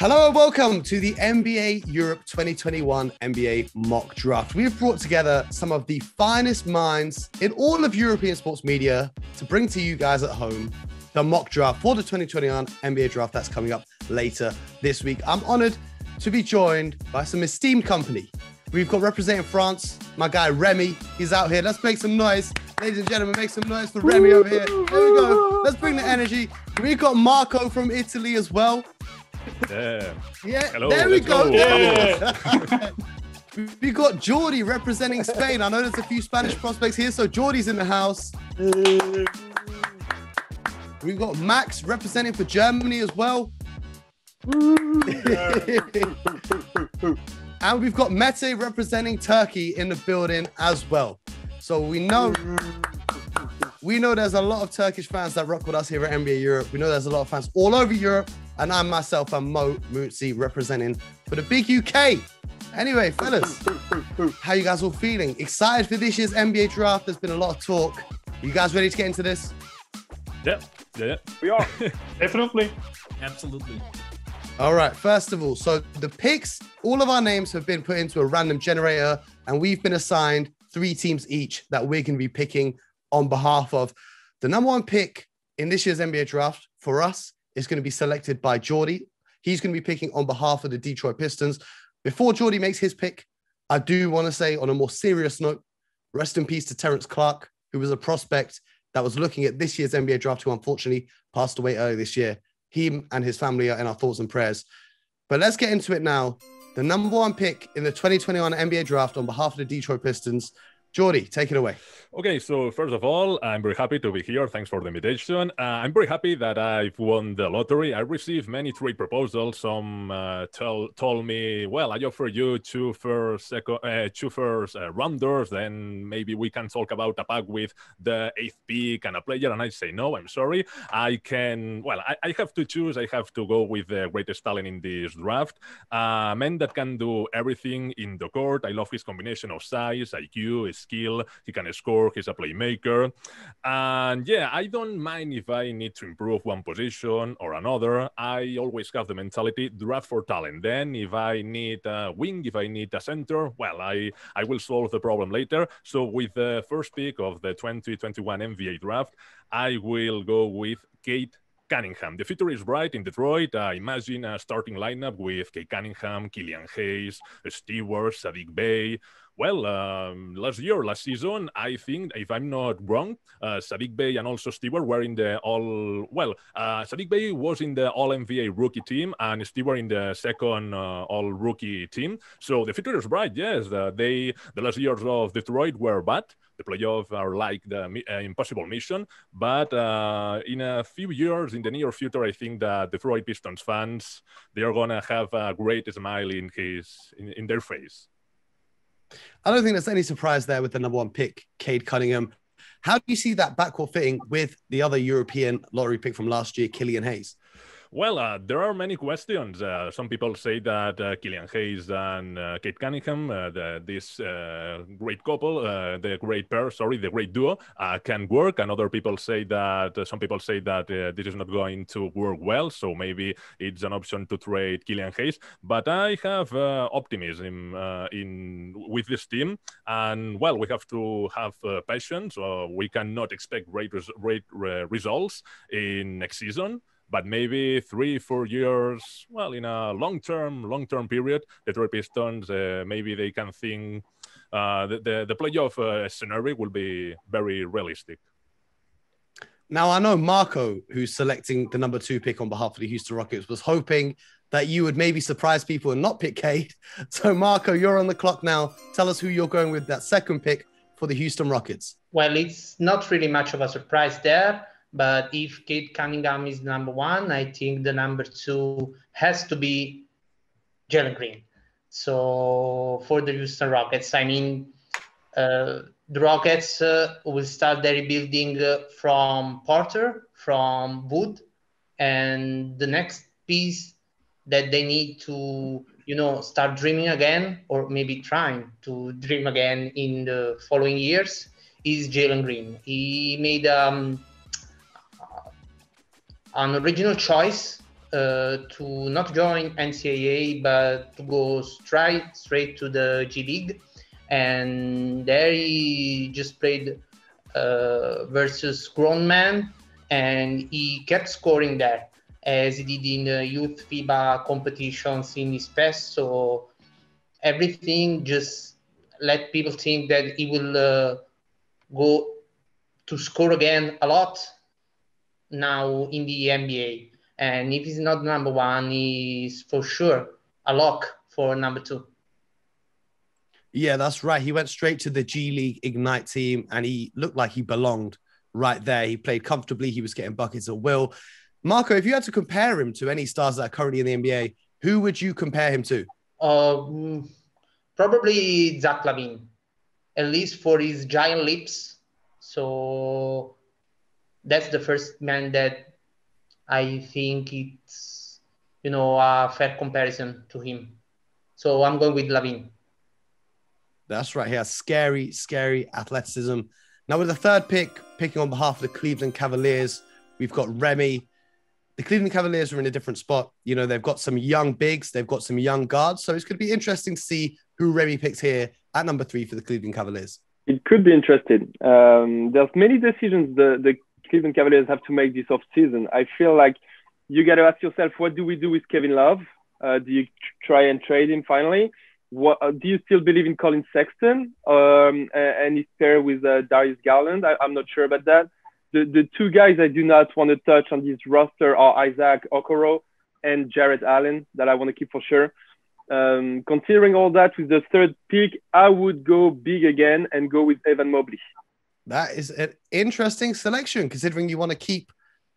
Hello and welcome to the NBA Europe 2021 NBA mock draft. We've brought together some of the finest minds in all of European sports media to bring to you guys at home the mock draft for the 2021 NBA draft that's coming up later this week. I'm honored to be joined by some esteemed company. We've got representing France, my guy Rémi. He's out here. Let's make some noise. Ladies and gentlemen, make some noise for Rémi over here. There we go. Let's bring the energy. We've got Marco from Italy as well. Yeah. Yeah, Hello, there we go. go. Yeah. we got Jordi representing Spain. I know there's a few Spanish prospects here, so Jordi's in the house. We've got Max representing for Germany as well. and we've got Mete representing Turkey in the building as well. So we know we know there's a lot of Turkish fans that rock with us here at NBA Europe. We know there's a lot of fans all over Europe. And I'm myself am Mo Mooncey representing for the big UK. Anyway, fellas, how you guys all feeling? Excited for this year's NBA draft? There's been a lot of talk. You guys ready to get into this? Yeah. Yeah. We are definitely. Absolutely. All right. First of all, so the picks, all of our names have been put into a random generator, and we've been assigned three teams each that we're going to be picking on behalf of. The number one pick in this year's NBA draft for us is going to be selected by Jordi. He's going to be picking on behalf of the Detroit Pistons. Before Jordi makes his pick, I do want to say on a more serious note, rest in peace to Terrence Clarke, who was a prospect that was looking at this year's NBA draft, who unfortunately passed away earlier this year. Him and his family are in our thoughts and prayers. But let's get into it now. The number one pick in the 2021 NBA draft on behalf of the Detroit Pistons. Jordi, take it away. Okay, so first of all, I'm very happy to be here. Thanks for the invitation. Uh, I'm very happy that I've won the lottery. I received many trade proposals. Some uh, tell, told me, well, I offer you two first, second, uh, two first uh, rounders, then maybe we can talk about a pack with the eighth pick and a player. And I say, no, I'm sorry. I can, well, I, I have to choose. I have to go with the greatest talent in this draft. A man that can do everything in the court. I love his combination of size, IQ, skill. He can score. He's a playmaker. And yeah, I don't mind if I need to improve one position or another. I always have the mentality draft for talent. Then if I need a wing, if I need a center, well, I, I will solve the problem later. So with the first pick of the 2021 NBA draft, I will go with Cade Cunningham. The future is bright in Detroit. I imagine a starting lineup with Cade Cunningham, Killian Hayes, Stewart, Sadiq Bey, well, um, last year, last season, I think, if I'm not wrong, uh, Sadiq Bey and also Stewart were in the all. Well, uh, Sadiq Bey was in the All NBA rookie team, and Stewart in the second uh, All rookie team. So the future is bright. Yes, uh, they the last years of Detroit were bad. The playoffs are like the uh, impossible mission. But uh, in a few years, in the near future, I think that Detroit Pistons fans they are gonna have a great smile in his in, in their face. I don't think there's any surprise there with the number one pick, Cade Cunningham. How do you see that backcourt fitting with the other European lottery pick from last year, Killian Hayes? Well, uh, there are many questions. Uh, some people say that uh, Killian Hayes and uh, Cade Cunningham, uh, the, this uh, great couple, the great pair, sorry, the great duo, can work. And other people say that some people say that this is not going to work well. So maybe it's an option to trade Killian Hayes. But I have optimism in with this team. And well, we have to have patience. we cannot expect great, res- great results in next season but maybe three, four years, well, in a long-term, long-term period, the Detroit Pistons, uh, maybe they can think uh, the, the, the playoff uh, scenario will be very realistic. Now, I know Marco, who's selecting the number two pick on behalf of the Houston Rockets, was hoping that you would maybe surprise people and not pick Cade. So, Marco, you're on the clock now. Tell us who you're going with that second pick for the Houston Rockets. Well, it's not really much of a surprise there. But if Cade Cunningham is number one, I think the number two has to be Jalen Green. So for the Houston Rockets, I mean, uh, the Rockets uh, will start their rebuilding uh, from Porter, from Wood, and the next piece that they need to, you know, start dreaming again, or maybe trying to dream again in the following years, is Jalen Green. He made um, an original choice uh, to not join NCAA, but to go straight straight to the G League, and there he just played uh, versus grown men, and he kept scoring there as he did in the youth FIBA competitions in his past. So everything just let people think that he will uh, go to score again a lot now in the NBA. And if he's not number one, he's for sure a lock for number two. Yeah, that's right. He went straight to the G League Ignite team and he looked like he belonged right there. He played comfortably, he was getting buckets at will. Marco, if you had to compare him to any stars that are currently in the NBA, who would you compare him to? Um, probably Zach LaVine, at least for his giant lips. So that's the first man that I think it's you know a fair comparison to him. So I'm going with LaVine. That's right. He has scary, scary athleticism. Now with the third pick, picking on behalf of the Cleveland Cavaliers, we've got Rémi the Cleveland Cavaliers are in a different spot. You know, they've got some young bigs, they've got some young guards. So it's going to be interesting to see who Rémi picks here at number three for the Cleveland Cavaliers. It could be interesting. Um, there's many decisions the, the Cleveland Cavaliers have to make this off season. I feel like you got to ask yourself, what do we do with Kevin Love? Uh, do you try and trade him finally? What, uh, do you still believe in Collin Sexton um, and his pair with uh, Darius Garland? I, I'm not sure about that the, the two guys I do not want to touch on this roster are Isaac Okoro and Jarrett Allen that I want to keep for sure. Um, considering all that, with the third pick, I would go big again and go with Evan Mobley. That is an interesting selection, considering you want to keep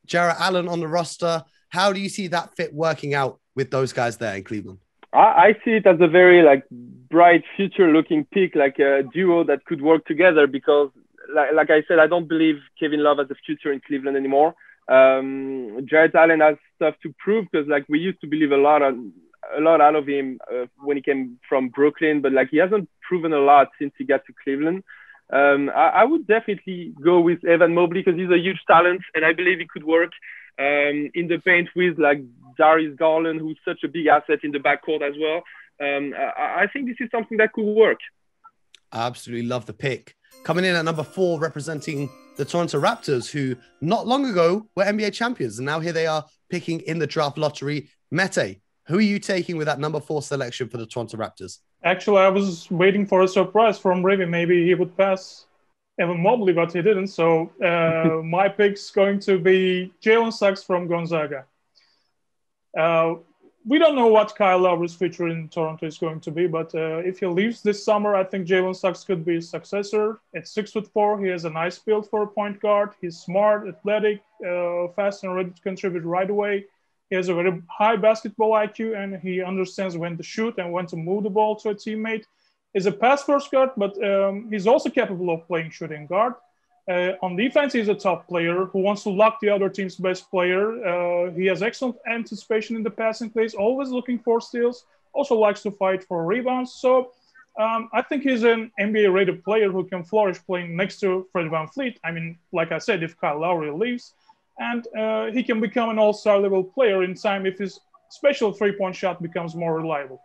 Jarrett Allen on the roster. How do you see that fit working out with those guys there in Cleveland? I, see it as a very like bright future-looking pick, like a duo that could work together because like, like I said, I don't believe Kevin Love has a future in Cleveland anymore. Um, Jarrett Allen has stuff to prove because like we used to believe a lot on a lot out of him uh, when he came from Brooklyn, but like he hasn't proven a lot since he got to Cleveland. Um, I, I, would definitely go with Evan Mobley because he's a huge talent, and I believe he could work um, in the paint with like Darius Garland, who's such a big asset in the backcourt as well. Um, I, I think this is something that could work. I absolutely love the pick. Coming in at number four, representing the Toronto Raptors, who not long ago were NBA champions, and now here they are picking in the draft lottery. Mete, who are you taking with that number four selection for the Toronto Raptors? Actually, I was waiting for a surprise from Rémi. Maybe he would pass Evan Mobley, but he didn't. So uh, my pick's going to be Jalen Suggs from Gonzaga. Uh, we don't know what Kyle Lowry's future in Toronto is going to be, but uh, if he leaves this summer, I think Jalen Suggs could be his successor. At six foot four, he has a nice build for a point guard. He's smart, athletic, uh, fast, and ready to contribute right away. He has a very high basketball IQ, and he understands when to shoot and when to move the ball to a teammate. He's a pass first guard, but um, he's also capable of playing shooting guard. Uh, on defense, he's a top player who wants to lock the other team's best player. Uh, he has excellent anticipation in the passing plays, always looking for steals, also likes to fight for rebounds. So um, I think he's an NBA rated player who can flourish playing next to Fred VanVleet. I mean, like I said, if Kyle Lowry leaves, and uh, he can become an all star level player in time if his special three point shot becomes more reliable.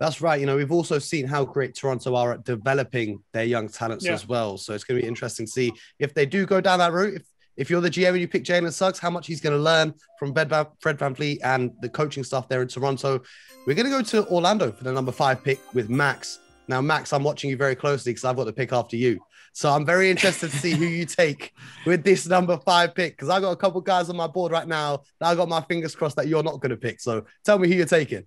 That's right. You know, we've also seen how great Toronto are at developing their young talents yeah. as well. So it's going to be interesting to see if they do go down that route. If, if you're the GM and you pick Jalen Suggs, how much he's going to learn from Fred VanVleet and the coaching staff there in Toronto. We're going to go to Orlando for the number five pick with Max. Now, Max, I'm watching you very closely because I've got the pick after you. So I'm very interested to see who you take with this number five pick because I've got a couple guys on my board right now that I got my fingers crossed that you're not going to pick. So tell me who you're taking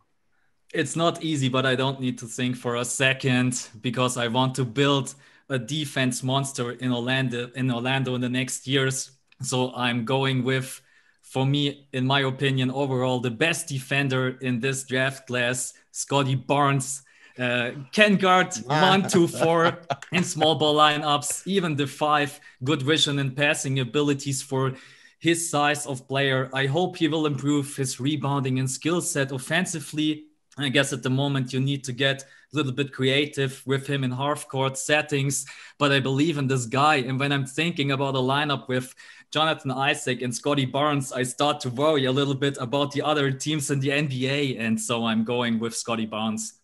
it's not easy, but I don't need to think for a second because I want to build a defense monster in Orlando in Orlando in the next years. So I'm going with, for me, in my opinion, overall the best defender in this draft class, Scottie Barnes. Uh, can guard one, two, four in small ball lineups, even the five, good vision and passing abilities for his size of player. I hope he will improve his rebounding and skill set offensively I guess at the moment you need to get a little bit creative with him in half court settings, but I believe in this guy. And when I'm thinking about a lineup with Jonathan Isaac and Scottie Barnes, I start to worry a little bit about the other teams in the NBA. And so I'm going with Scottie Barnes.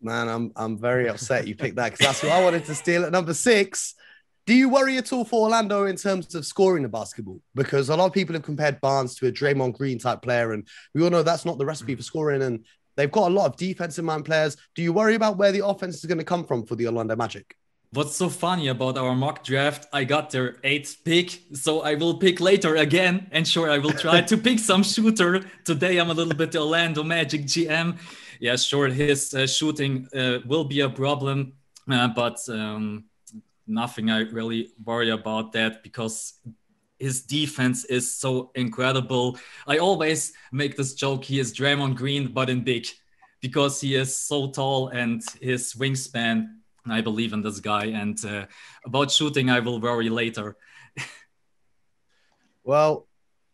Man, I'm I'm very upset you picked that because that's what I wanted to steal at number six. Do you worry at all for Orlando in terms of scoring the basketball? Because a lot of people have compared Barnes to a Draymond Green type player, and we all know that's not the recipe for scoring. And they've got a lot of defensive mind players. Do you worry about where the offense is going to come from for the Orlando Magic? What's so funny about our mock draft? I got their eighth pick, so I will pick later again. And sure, I will try to pick some shooter. Today, I'm a little bit Orlando Magic GM yeah, sure, his uh, shooting uh, will be a problem, uh, but um, nothing I really worry about that because his defense is so incredible. I always make this joke he is Draymond Green, but in big because he is so tall and his wingspan. I believe in this guy. And uh, about shooting, I will worry later. well,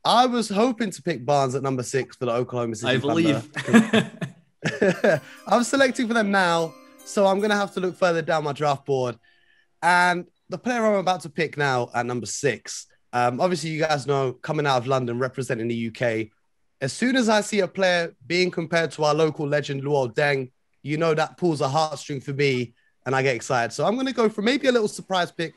I was hoping to pick Barnes at number six for the Oklahoma City. I believe. I'm selecting for them now, so I'm going to have to look further down my draft board. And the player I'm about to pick now at number six, um, obviously, you guys know, coming out of London, representing the UK, as soon as I see a player being compared to our local legend, Luol Deng, you know that pulls a heartstring for me and I get excited. So I'm going to go for maybe a little surprise pick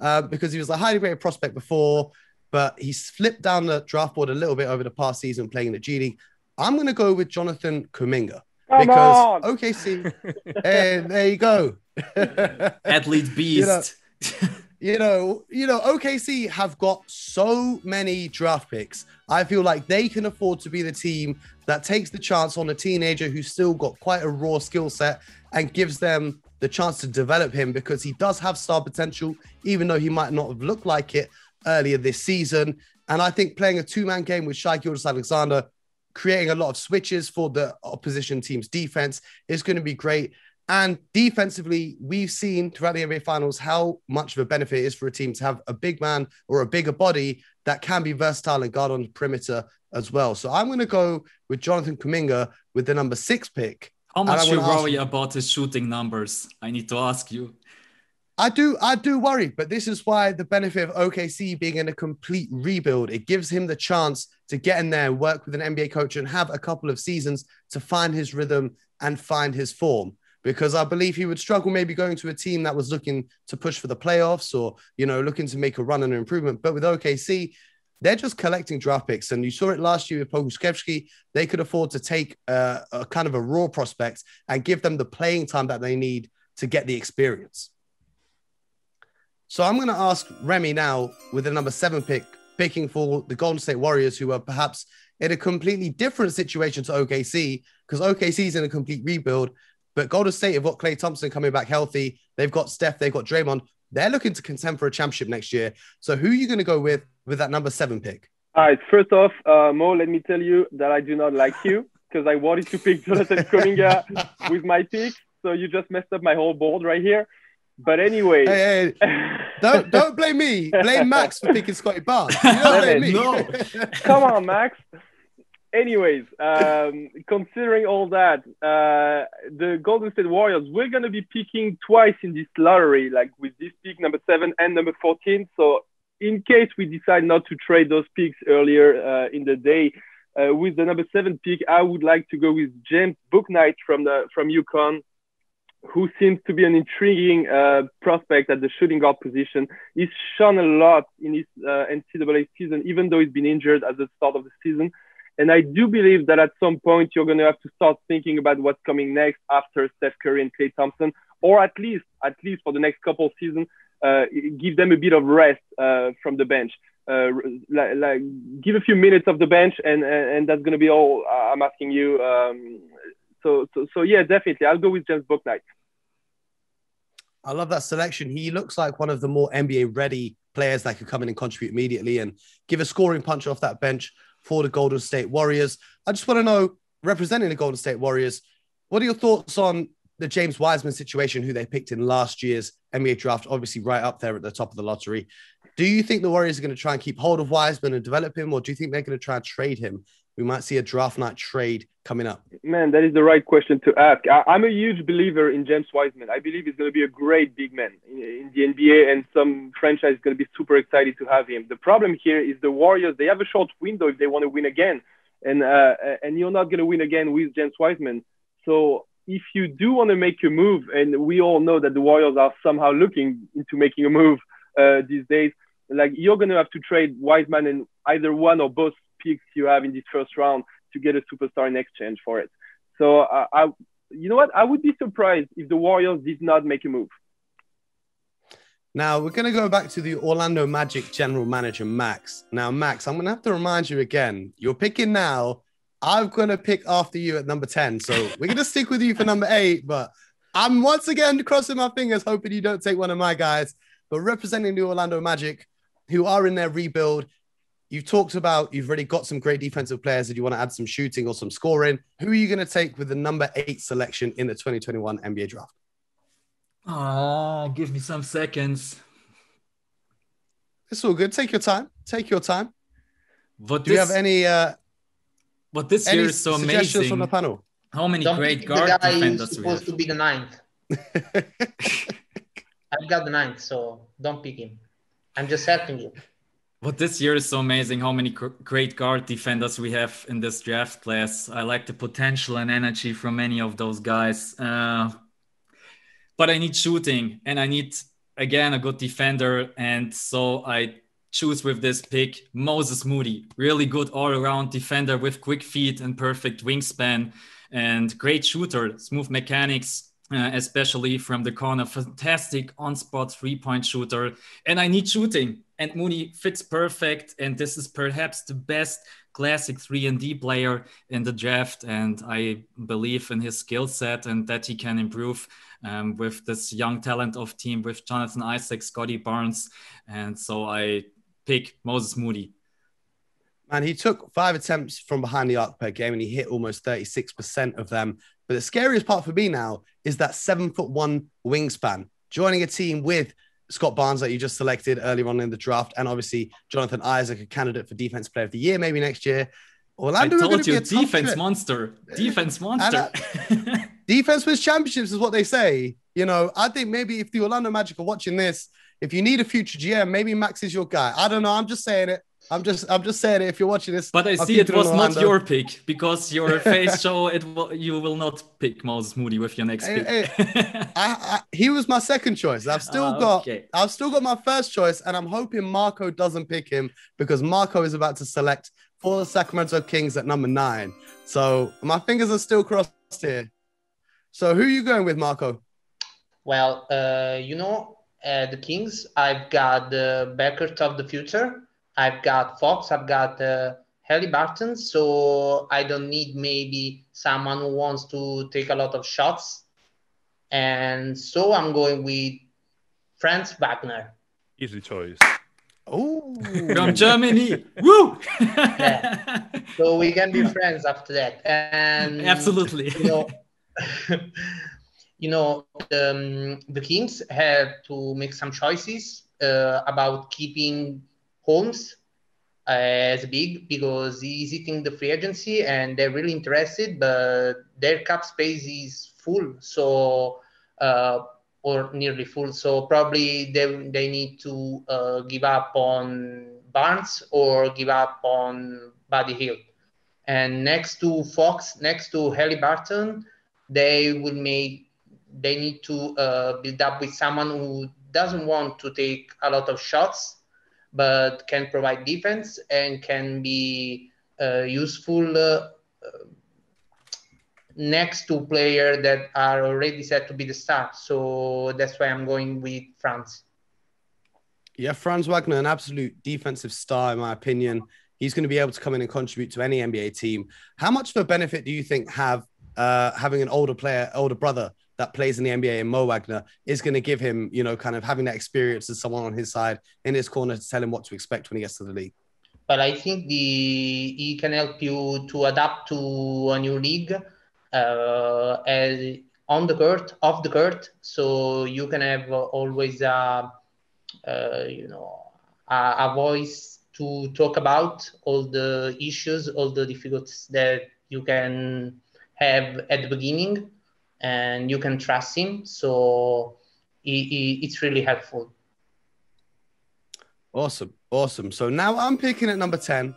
uh, because he was a highly rated prospect before, but he's flipped down the draft board a little bit over the past season playing in the G League. I'm going to go with Jonathan Kuminga. Come because on. OKC, and there you go. Athlete beast. You know, you know, you know, OKC have got so many draft picks. I feel like they can afford to be the team that takes the chance on a teenager who's still got quite a raw skill set and gives them the chance to develop him because he does have star potential, even though he might not have looked like it earlier this season. And I think playing a two-man game with Shai Gilgeous-Alexander creating a lot of switches for the opposition team's defense is going to be great. And defensively, we've seen throughout the NBA Finals how much of a benefit it is for a team to have a big man or a bigger body that can be versatile and guard on the perimeter as well. So I'm going to go with Jonathan Kuminga with the number six pick. How much you wanna ask- worry about his shooting numbers? I need to ask you. I do, I do worry, but this is why the benefit of OKC being in a complete rebuild, it gives him the chance to get in there, work with an NBA coach, and have a couple of seasons to find his rhythm and find his form. Because I believe he would struggle maybe going to a team that was looking to push for the playoffs or you know looking to make a run and an improvement. But with OKC, they're just collecting draft picks, and you saw it last year with Pokuševski. They could afford to take uh, a kind of a raw prospect and give them the playing time that they need to get the experience. So I'm going to ask Rémi now with the number seven pick, picking for the Golden State Warriors, who are perhaps in a completely different situation to OKC because OKC is in a complete rebuild. But Golden State have got Klay Thompson coming back healthy. They've got Steph. They've got Draymond. They're looking to contend for a championship next year. So who are you going to go with with that number seven pick? All right. First off, uh, Mo, let me tell you that I do not like you because I wanted to pick Jonathan Kuminga with my pick. So you just messed up my whole board right here. But anyway, Hey, hey, don't don't blame me. Blame Max for picking Scottie Barnes. You don't blame me. No. come on, Max. Anyways, um, considering all that, uh, the Golden State Warriors, we're going to be picking twice in this lottery, like with this pick, number seven and number 14. So, in case we decide not to trade those picks earlier uh, in the day, uh, with the number seven pick, I would like to go with James Bouknight from the from UConn, who seems to be an intriguing uh, prospect at the shooting guard position. He's shown a lot in his uh, NCAA season, even though he's been injured at the start of the season. And I do believe that at some point you're going to have to start thinking about what's coming next after Steph Curry and Klay Thompson, or at least, at least for the next couple of seasons, uh, give them a bit of rest uh, from the bench. Uh, like, like, give a few minutes of the bench, and and, and that's going to be all I'm asking you. Um, so, so, so yeah, definitely, I'll go with James Bouknight. I love that selection. He looks like one of the more NBA ready players that could come in and contribute immediately and give a scoring punch off that bench for the Golden State Warriors. I just want to know, representing the Golden State Warriors, what are your thoughts on the James Wiseman situation, who they picked in last year's NBA draft, obviously right up there at the top of the lottery? Do you think the Warriors are going to try and keep hold of Wiseman and develop him, or do you think they're going to try and trade him we might see a draft night trade coming up? Man, that is the right question to ask. I, am a huge believer in James Wiseman. I believe he's going to be a great big man in, in the NBA, and some franchise is going to be super excited to have him. The problem here is the Warriors. They have a short window if they want to win again, and uh, and you're not going to win again with James Wiseman. So if you do want to make a move, and we all know that the Warriors are somehow looking into making a move uh, these days, like you're going to have to trade Wiseman and either one or both picks you have in this first round to get a superstar in exchange for it. So uh, I, you know what? I would be surprised if the Warriors did not make a move. Now we're going to go back to the Orlando Magic general manager Max. Now Max, I'm going to have to remind you again. You're picking now. I'm going to pick after you at number 10. So we're going to stick with you for number 8, but I'm once again crossing my fingers hoping you don't take one of my guys. But representing the Orlando Magic, who are in their rebuild, You've talked about you've already got some great defensive players that you want to add some shooting or some scoring. Who are you going to take with the number eight selection in the 2021 NBA draft? Ah, give me some seconds. It's all good. Take your time. Take your time. But Do this, you have any? Uh, but this year is so amazing. from the panel? How many Don't great guard the guy defenders supposed to be the ninth. I've got the ninth, so don't pick him. I'm just helping you. But this year is so amazing how many great guard defenders we have in this draft class. I like the potential and energy from many of those guys. Uh, but I need shooting and I need, again, a good defender. And so I choose with this pick Moses Moody, really good all around defender with quick feet and perfect wingspan and great shooter, smooth mechanics, uh, especially from the corner. Fantastic on spot three point shooter. And I need shooting and Moody fits perfect. And this is perhaps the best classic 3 and D player in the draft. And I believe in his skill set and that he can improve um, with this young talent of team with Jonathan Isaac, Scottie Barnes. And so I pick Moses Moody. Man, he took five attempts from behind the arc per game and he hit almost 36% of them. But the scariest part for me now is that seven foot one wingspan, joining a team with Scott Barnes that you just selected earlier on in the draft, and obviously Jonathan Isaac, a candidate for Defense Player of the Year, maybe next year. Orlando I told you, defense monster, defense monster. uh, defense wins championships is what they say. You know, I think maybe if the Orlando Magic are watching this, if you need a future GM, maybe Max is your guy. I don't know. I'm just saying it. I'm just I'm just saying. If you're watching this, but I see it was not your pick because your face show it. You will not pick Moses Moody with your next pick. Hey, hey, I, I, he was my second choice. I've still uh, got okay. I've still got my first choice, and I'm hoping Marco doesn't pick him because Marco is about to select for the Sacramento Kings at number nine. So my fingers are still crossed here. So who are you going with, Marco? Well, uh, you know, uh, the Kings. I've got the backcourt of the future I've got Fox, I've got uh, Haliburton, so I don't need maybe someone who wants to take a lot of shots. And so I'm going with Franz Wagner. Easy choice. Oh, from Germany. Woo! yeah. So we can be friends after that. And absolutely. You know, you know um, the Kings have to make some choices uh, about keeping Holmes uh, as big because he's hitting the free agency and they're really interested, but their cap space is full. So, uh, or nearly full. So probably they, they need to uh, give up on Barnes or give up on Buddy Hield. And next to Fox, next to Haliburton, they will make they need to uh, build up with someone who doesn't want to take a lot of shots but can provide defense and can be uh, useful uh, next to players that are already set to be the star. So that's why I'm going with Franz. Yeah, Franz Wagner, an absolute defensive star, in my opinion. He's going to be able to come in and contribute to any NBA team. How much of a benefit do you think have uh, having an older player, older brother that plays in the NBA and Mo Wagner is going to give him, you know, kind of having that experience as someone on his side in his corner to tell him what to expect when he gets to the league. But I think the he can help you to adapt to a new league uh, as on the court, off the court, so you can have always a, uh, you know, a, a voice to talk about all the issues, all the difficulties that you can have at the beginning, and you can trust him. So it, it, it's really helpful. Awesome, awesome. So now I'm picking at number ten,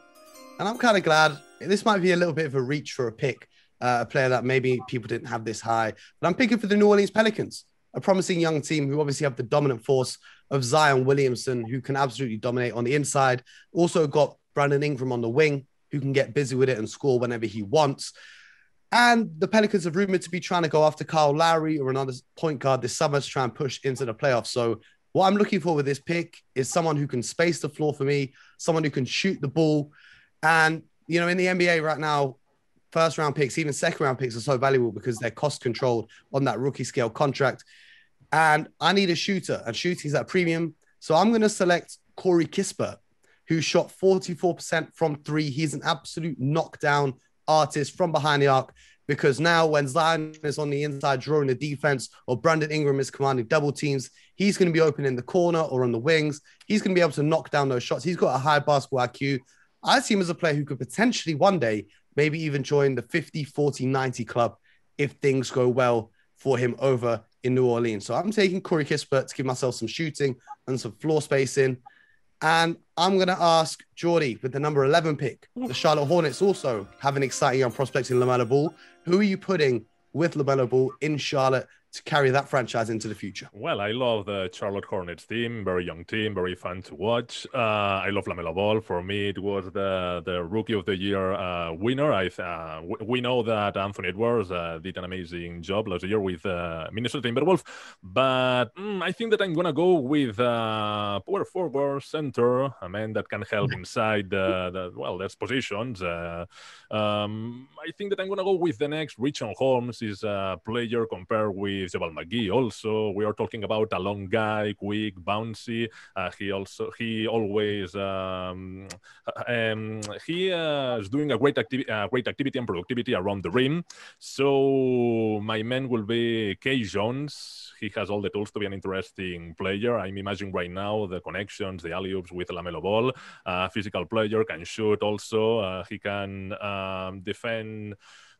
and I'm kind of glad. This might be a little bit of a reach for a pick, uh, a player that maybe people didn't have this high, but I'm picking for the New Orleans Pelicans a promising young team who obviously have the dominant force of Zion Williamson, who can absolutely dominate on the inside. Also got Brandon Ingram on the wing, who can get busy with it and score whenever he wants. And the Pelicans are rumored to be trying to go after Kyle Lowry or another point guard this summer to try and push into the playoffs. So, what I'm looking for with this pick is someone who can space the floor for me, someone who can shoot the ball. And, you know, in the NBA right now, first round picks, even second round picks are so valuable because they're cost controlled on that rookie scale contract. And I need a shooter, and shooting is at premium. So I'm going to select Corey Kispert, who shot 44% from three. He's an absolute knockdown artist from behind the arc because now when Zion is on the inside drawing the defense or Brandon Ingram is commanding double teams, he's going to be open in the corner or on the wings. He's going to be able to knock down those shots. He's got a high basketball IQ. I see him as a player who could potentially one day maybe even join the 50, 40, 90 club if things go well for him over in New Orleans. So I'm taking Corey Kispert to give myself some shooting and some floor spacing. And I'm going to ask Jordi with the number 11 pick. The Charlotte Hornets also have an exciting young prospect in LaMelo Ball. Who are you putting with LaMelo Ball in Charlotte to carry that franchise into the future? Well, I love the Charlotte Hornets team. Very young team, very fun to watch. Uh, I love Lamelo Ball. For me, it was the the Rookie of the Year uh, winner. I uh, we know that Anthony Edwards uh, did an amazing job last year with uh, Minnesota Timberwolves, but mm, I think that I'm gonna go with uh, power forward center, a man that can help inside the, the well, there's positions. Um, I think that I'm gonna go with the next. Richaun Holmes is a player compared with with JaVale McGee. Also, we are talking about a long guy, quick, bouncy. Uh, he also he always um, um, he uh, is doing a great activity, uh, great activity and productivity around the rim. So my man will be Kai Jones. He has all the tools to be an interesting player. I'm imagining right now the connections, the alley oops with Lamelo Ball. Uh, physical player can shoot. Also, uh, he can um, defend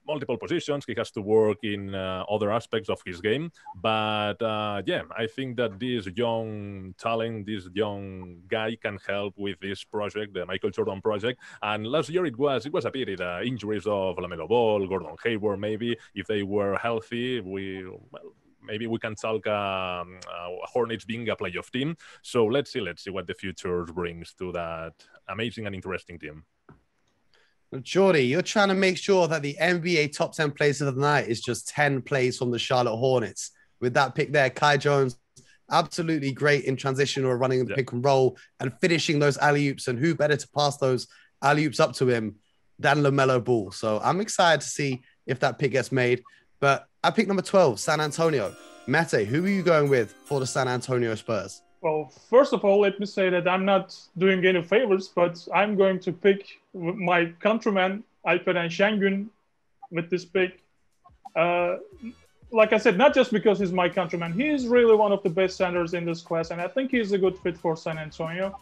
multiple positions. He has to work in uh, other aspects of his game. But uh, yeah, I think that this young talent, this young guy, can help with this project, the Michael Jordan project. And last year it was it was a pity the injuries of Lamelo Ball, Gordon Hayward. Maybe if they were healthy, we well, maybe we can talk um, uh, Hornets being a playoff team. So let's see, let's see what the future brings to that amazing and interesting team. Jordi, you're trying to make sure that the NBA top 10 plays of the night is just 10 plays from the Charlotte Hornets. With that pick there, Kai Jones, absolutely great in transition or running the yeah. pick and roll and finishing those alley oops. And who better to pass those alley oops up to him than LaMelo Ball? So I'm excited to see if that pick gets made. But I pick number 12, San Antonio. Mete, who are you going with for the San Antonio Spurs? Well, first of all, let me say that I'm not doing any favors, but I'm going to pick my countryman, Alperen Şengün, with this pick. Uh, like I said, not just because he's my countryman, he is really one of the best centers in this class, and I think he's a good fit for San Antonio.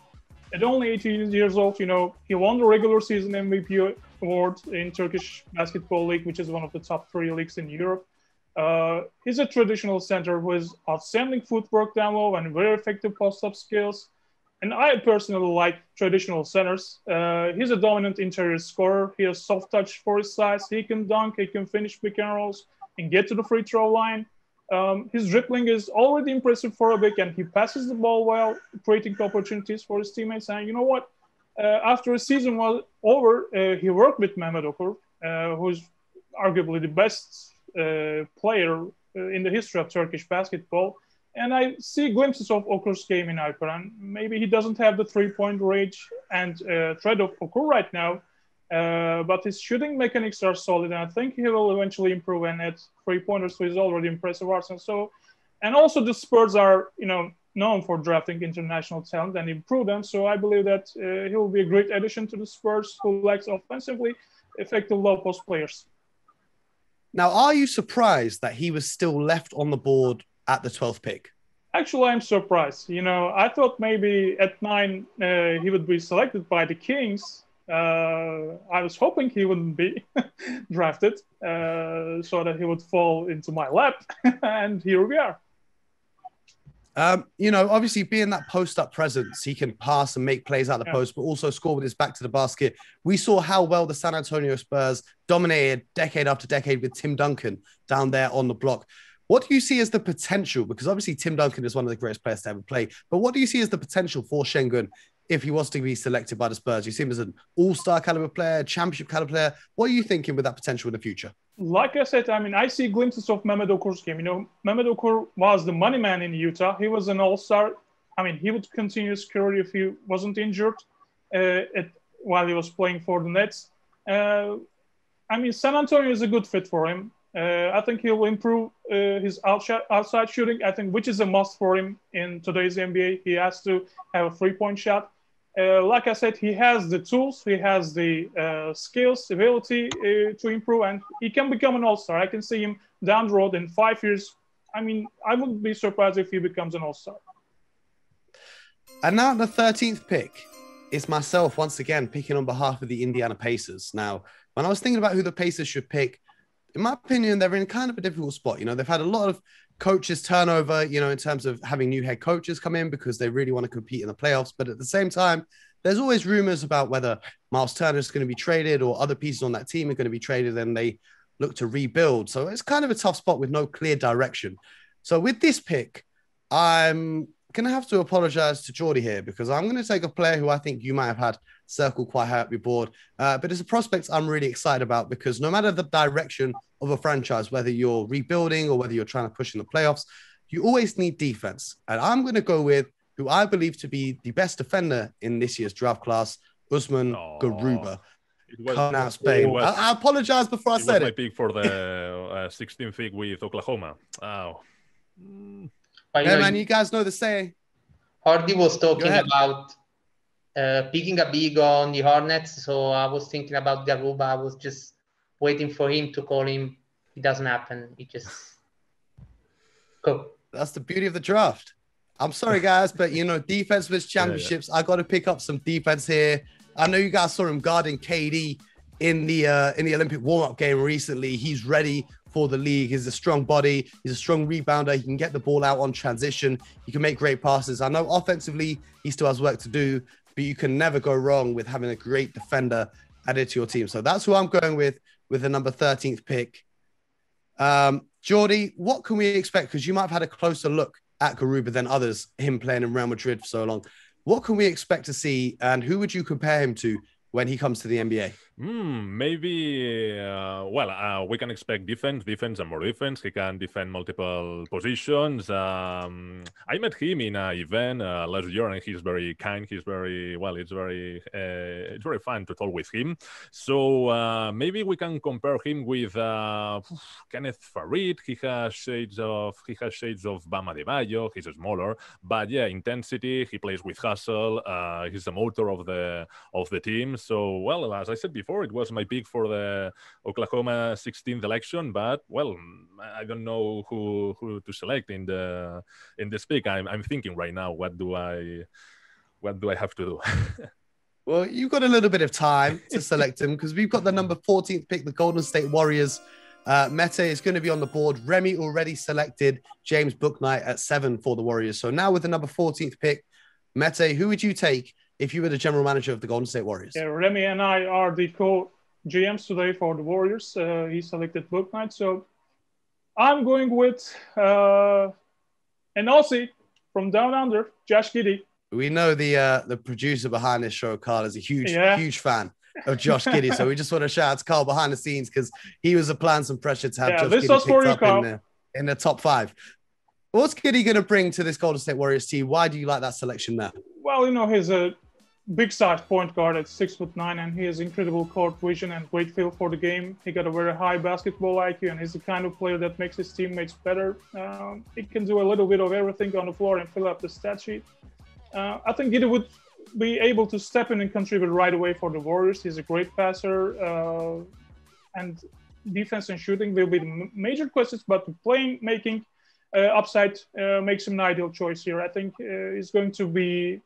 At only 18 years old, you know, he won the regular season MVP award in Turkish Basketball League, which is one of the top three leagues in Europe. Uh, he's a traditional center has outstanding footwork down low and very effective post-up skills. And I personally like traditional centers. Uh, he's a dominant interior scorer. He has soft touch for his size. He can dunk. He can finish pick and rolls and get to the free throw line. Um, his dribbling is already impressive for a big, and he passes the ball well, creating opportunities for his teammates. And you know what? Uh, after the season was over, uh, he worked with Mehmet Okur, uh, who's arguably the best player uh, in the history of Turkish basketball. And I see glimpses of Okur's game in Alperen. Maybe he doesn't have the three-point range and uh, threat of Okur right now, uh, but his shooting mechanics are solid, and I think he will eventually improve and add three-pointers to his already impressive arsenal. So, and also the Spurs are, you know, known for drafting international talent and improve them. So I believe that uh, he will be a great addition to the Spurs, who lacks offensively effective low post players. Now, are you surprised that he was still left on the board at the 12th pick? Actually, I'm surprised. You know, I thought maybe at nine uh, he would be selected by the Kings. Uh, I was hoping he wouldn't be drafted uh, so that he would fall into my lap. and here we are. Um, you know, obviously being that post up presence, he can pass and make plays out the yeah. post, but also score with his back to the basket. We saw how well the San Antonio Spurs dominated decade after decade with Tim Duncan down there on the block. What do you see as the potential? Because obviously Tim Duncan is one of the greatest players to ever play, but what do you see as the potential for Sengun if he was to be selected by the Spurs? You see him as an all-star caliber player, championship caliber player. What are you thinking with that potential in the future? Like I said, I mean, I see glimpses of Mehmet Okur's game. You know, Mehmet Okur was the money man in Utah. He was an all-star. I mean, he would continue his career if he wasn't injured uh, at, while he was playing for the Nets. Uh, I mean, San Antonio is a good fit for him. Uh, I think he'll improve uh, his outside, outside shooting. I think which is a must for him in today's NBA. He has to have a three point shot. Uh, like I said, he has the tools, he has the uh, skills, ability uh, to improve, and he can become an all star. I can see him down the road in five years. I mean, I wouldn't be surprised if he becomes an all star. And now the 13th pick is myself once again picking on behalf of the Indiana Pacers. Now, when I was thinking about who the Pacers should pick, in my opinion, they're in kind of a difficult spot. You know, they've had a lot of coaches turnover, you know, in terms of having new head coaches come in because they really want to compete in the playoffs. But at the same time, there's always rumors about whether Miles Turner is going to be traded or other pieces on that team are going to be traded and they look to rebuild. So it's kind of a tough spot with no clear direction. So with this pick, I'm going to have to apologize to Jordi here because I'm going to take a player who I think you might have had circle quite high up your board. Uh, but it's a prospect I'm really excited about because no matter the direction of a franchise, whether you're rebuilding or whether you're trying to push in the playoffs, you always need defense. And I'm going to go with who I believe to be the best defender in this year's draft class, Usman Aww. Garuba. Coming out Spain. Was, I, I, apologize before I said it. my pick for the uh, 16th pick with Oklahoma. Oh. Mm. Yeah, man, you guys know the saying. Jordi was talking about uh, picking a big on the Hornets. So I was thinking about Garuba. I was just waiting for him to call him. It doesn't happen. It just go. That's the beauty of the draft. I'm sorry, guys, but you know, defense wins championships. Yeah, yeah. I got to pick up some defense here. I know you guys saw him guarding KD in the uh, in the Olympic warm-up game recently. He's ready for the league. He's a strong body. He's a strong rebounder. He can get the ball out on transition. He can make great passes. I know offensively he still has work to do, but you can never go wrong with having a great defender added to your team. So that's who I'm going with with the number 13th pick. Um, Jordi, what can we expect? Because you might have had a closer look at Garuba than others, him playing in Real Madrid for so long. What can we expect to see, and who would you compare him to when he comes to the NBA? Mm, maybe, uh, well, uh, we can expect defense, defense, and more defense. He can defend multiple positions. Um, I met him in an event uh, last year, and he's very kind. He's very well. It's very, uh, it's very fun to talk with him. So uh, maybe we can compare him with uh, Kenneth Faried. He has shades of he has shades of Bam Adebayo. He's smaller, but yeah, intensity. He plays with hustle. he's the motor of the of the team. So well, as I said before before. It was my pick for the Oklahoma 16th election, but well, I don't know who who to select in the in this pick. I'm I'm thinking right now, what do I what do I have to do? well, you've got a little bit of time to select him because we've got the number 14th pick, the Golden State Warriors. Uh, Mete is going to be on the board. Rémi already selected James Bouknight at seven for the Warriors. So now with the number 14th pick, Mete, who would you take if you were the general manager of the Golden State Warriors? Yeah, Rémi and I are the co GMs today for the Warriors. Uh, he selected Bouknight. So I'm going with uh, an Aussie from down under, Josh Giddey. We know the uh, the producer behind this show, Carl, is a huge, yeah. huge fan of Josh Giddey. so we just want to shout out to Carl behind the scenes because he was applying some pressure to have yeah, Josh this Giddey picked up you, in, the, in the top five. What's Giddey going to bring to this Golden State Warriors team? Why do you like that selection there? Well, you know, he's a big size point guard at six foot nine, and he has incredible court vision and great feel for the game. He got a very high basketball IQ, and he's the kind of player that makes his teammates better. Um, he can do a little bit of everything on the floor and fill up the stat sheet. Uh, I think Giddey would be able to step in and contribute right away for the Warriors. He's a great passer, uh, and defense and shooting will be the major questions, but the playing making uh, upside uh, makes him an ideal choice here. I think uh, he's going to be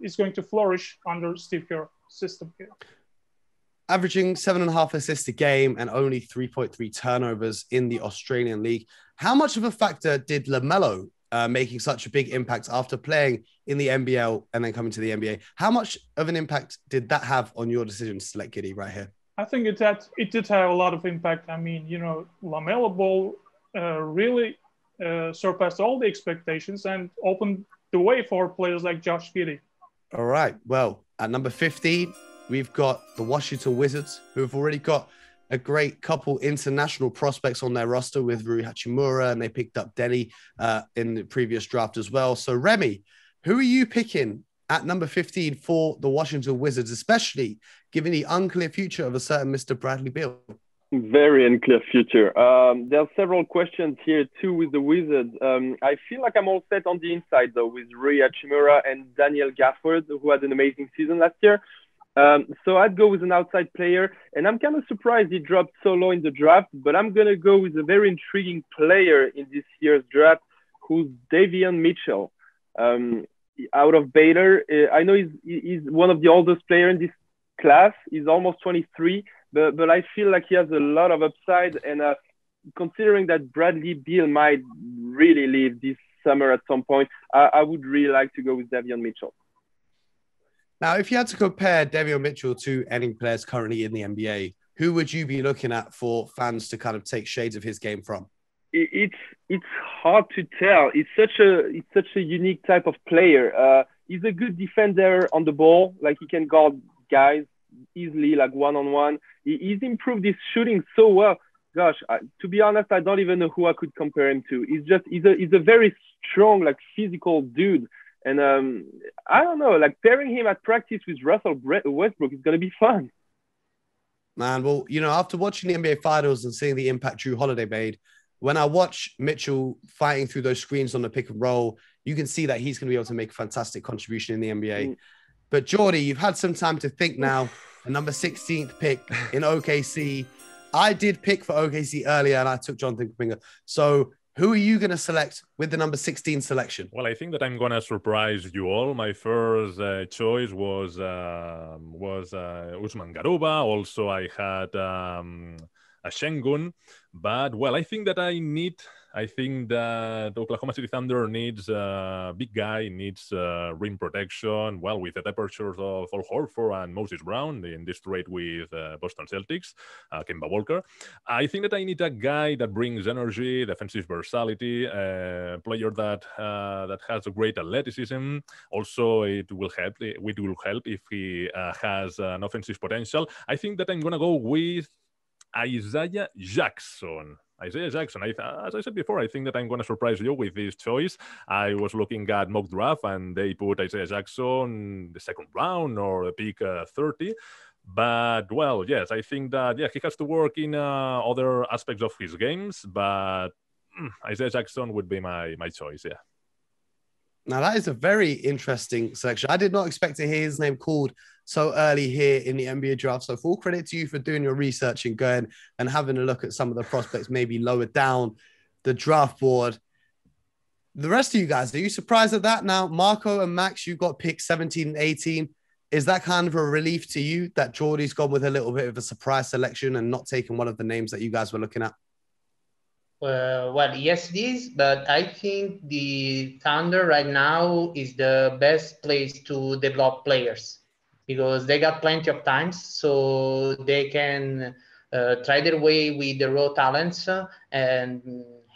he's going to flourish under Steve Kerr system here. Averaging seven and a half assists a game and only 3.3 turnovers in the Australian League. How much of a factor did LaMelo uh, making such a big impact after playing in the NBL and then coming to the NBA. How much of an impact did that have on your decision to select Giddey right here? I think it had it did have a lot of impact. I mean, you know, LaMelo Ball uh, really uh, surpassed all the expectations and opened the way for players like Josh Giddey. All right. Well, at number 15, we've got the Washington Wizards, who have already got a great couple international prospects on their roster with Rui Hachimura, and they picked up Deni uh, in the previous draft as well. So, Rémi, who are you picking at number 15 for the Washington Wizards, especially given the unclear future of a certain Mr. Bradley Beal? Very unclear future. Um, there are several questions here too with the Wizards. Um, I feel like I'm all set on the inside though with Rui Hachimura and Daniel Gafford, who had an amazing season last year. Um, so I'd go with an outside player, and I'm kind of surprised he dropped so low in the draft. But I'm gonna go with a very intriguing player in this year's draft, who's Davion Mitchell, um, out of Baylor. Uh, I know he's he's one of the oldest players in this class. He's almost 23, but but I feel like he has a lot of upside. And uh, considering that Bradley Beal might really leave this summer at some point, I, I would really like to go with Davion Mitchell. Now, if you had to compare Davion Mitchell to any players currently in the NBA, who would you be looking at for fans to kind of take shades of his game from? It's it's hard to tell. It's such a it's such a unique type of player. Uh, he's a good defender on the ball, like he can guard guys easily, like one on one. He's improved his shooting so well. Gosh, I, to be honest, I don't even know who I could compare him to. He's just he's a he's a very strong, like physical dude and um, I don't know, like pairing him at practice with Russell Westbrook is going to be fun. Man, well, you know, after watching the NBA Finals and seeing the impact Jrue Holiday made, when I watch Mitchell fighting through those screens on the pick and roll, you can see that he's going to be able to make a fantastic contribution in the NBA. But Jordi, you've had some time to think now. The number 16th pick in OKC. I did pick for OKC earlier, and I took Jonathan Kuminga. So who are you going to select with the number 16 selection? Well, I think that I'm going to surprise you all. My first uh, choice was uh, was uh, Usman Garuba. Also, I had um, a Sengun. But, well, I think that I need I think that Oklahoma City Thunder needs a big guy, needs uh, rim protection. Well, with the departures of Al Horford and Moses Brown in this trade with uh, Boston Celtics, uh, Kemba Walker, I think that I need a guy that brings energy, defensive versatility, a player that that has a great athleticism. Also, it will help. It will help if he has an offensive potential. I think that I'm gonna go with Isaiah Jackson. Isaiah Jackson. I, as I said before, I think that I'm going to surprise you with this choice. I was looking at mock draft and they put Isaiah Jackson the second round or pick uh, 30. But well, yes, I think that yeah he has to work in uh, other aspects of his games. But mm, Isaiah Jackson would be my my choice. Yeah. Now that is a very interesting selection. I did not expect to hear his name called so early here in the NBA draft. So full credit to you for doing your research and going and having a look at some of the prospects maybe lower down the draft board. The rest of you guys, are you surprised at that? Now, Marco and Max, you got picked 17 and 18. Is that kind of a relief to you that Jordi's gone with a little bit of a surprise selection and not taking one of the names that you guys were looking at? Uh, well, yes, it is, but I think the Thunder right now is the best place to develop players because they got plenty of times, so they can uh, try their way with the raw talents uh, and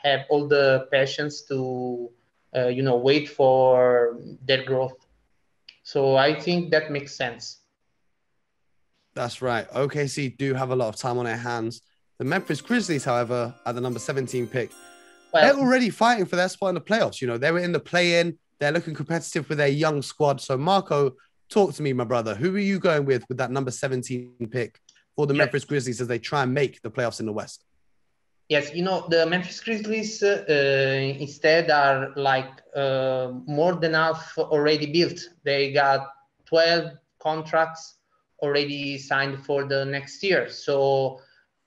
have all the patience to, uh, you know, wait for their growth. So I think that makes sense. That's right. OKC do have a lot of time on their hands. The Memphis Grizzlies, however, at the number 17 pick, well, they're already fighting for their spot in the playoffs. You know, they were in the play in, they're looking competitive with their young squad. So, Marco, Talk to me, my brother. Who are you going with with that number 17 pick for the yes. Memphis Grizzlies as they try and make the playoffs in the West? Yes, you know, the Memphis Grizzlies uh, instead are like uh, more than half already built. They got 12 contracts already signed for the next year. So,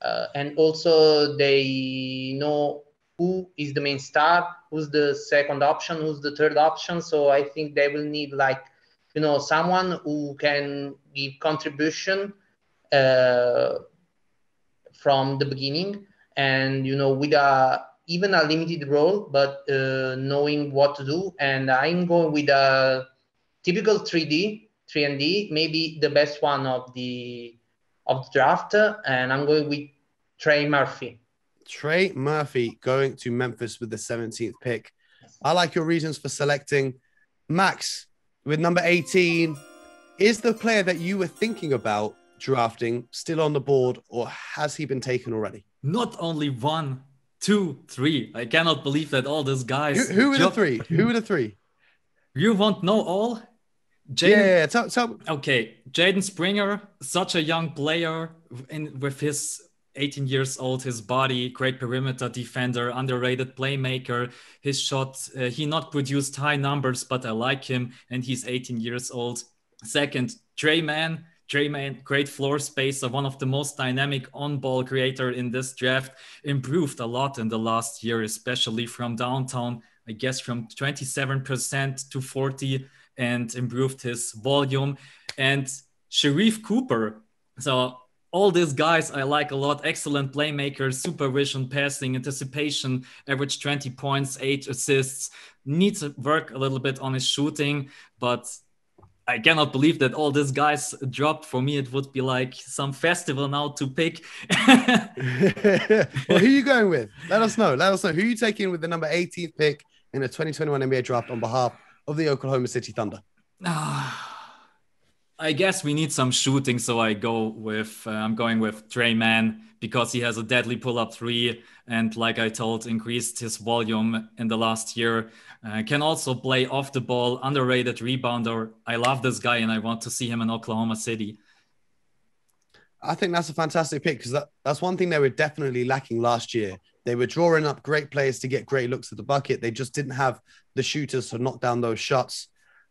uh, and also they know who is the main star, who's the second option, who's the third option. So I think they will need like, you know, someone who can give contribution uh, from the beginning and you know with a even a limited role but uh, knowing what to do and i'm going with a typical 3d 3d maybe the best one of the of the draft and i'm going with trey murphy Trey Murphy going to Memphis with the 17th pick. I like your reasons for selecting Max with number 18. Is the player that you were thinking about drafting still on the board or has he been taken already? Not only one, two, three. I cannot believe that all these guys. Who, who were the three? Who are the three? You want know all? Jaden, yeah, yeah, tell, tell. Okay, Jaden Springer, such a young player in with his 18 years old, his body, great perimeter defender, underrated playmaker. His shot, uh, he not produced high numbers, but I like him, and he's 18 years old. Second, Tre Mann. Tre Mann, great floor spacer, one of the most dynamic on-ball creator in this draft. Improved a lot in the last year, especially from downtown. I guess from 27% to 40, and improved his volume. And Sharife Cooper. So all these guys I like a lot. Excellent playmakers, supervision, passing, anticipation, average 20 points, eight assists. Needs to work a little bit on his shooting, but I cannot believe that all these guys dropped. For me, it would be like some festival now to pick. well, who are you going with? Let us know. Let us know who you taking with the number 18th pick in the 2021 NBA draft on behalf of the Oklahoma City Thunder. Ah. I guess we need some shooting, so I go with uh, I'm going with Tre Mann because he has a deadly pull-up three, and like I told, increased his volume in the last year. Uh, can also play off the ball, underrated rebounder. I love this guy, and I want to see him in Oklahoma City. I think that's a fantastic pick because that, that's one thing they were definitely lacking last year. They were drawing up great players to get great looks at the bucket. They just didn't have the shooters to knock down those shots.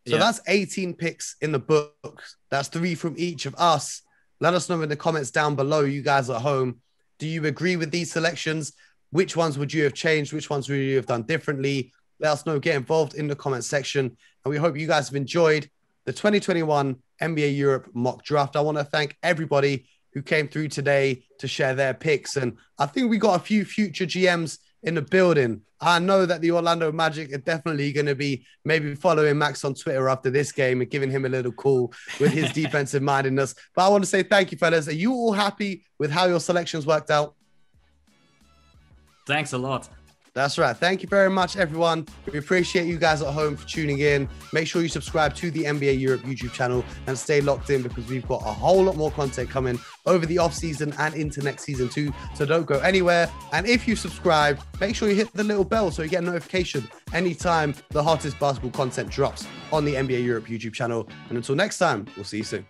So yeah. that's 18 picks in the book. That's three from each of us. Let us know in the comments down below, you guys at home. Do you agree with these selections? Which ones would you have changed? Which ones would you have done differently? Let us know. Get involved in the comment section. And we hope you guys have enjoyed the 2021 NBA Europe mock draft. I want to thank everybody who came through today to share their picks. And I think we got a few future GMs in the building. I know that the Orlando Magic are definitely going to be maybe following Max on Twitter after this game and giving him a little call with his defensive mindedness. But I want to say thank you, fellas. Are you all happy with how your selections worked out? Thanks a lot. That's right. Thank you very much, everyone. We appreciate you guys at home for tuning in. Make sure you subscribe to the NBA Europe YouTube channel and stay locked in because we've got a whole lot more content coming over the off season and into next season too. So don't go anywhere. And if you subscribe, make sure you hit the little bell so you get a notification anytime the hottest basketball content drops on the NBA Europe YouTube channel. And until next time, we'll see you soon.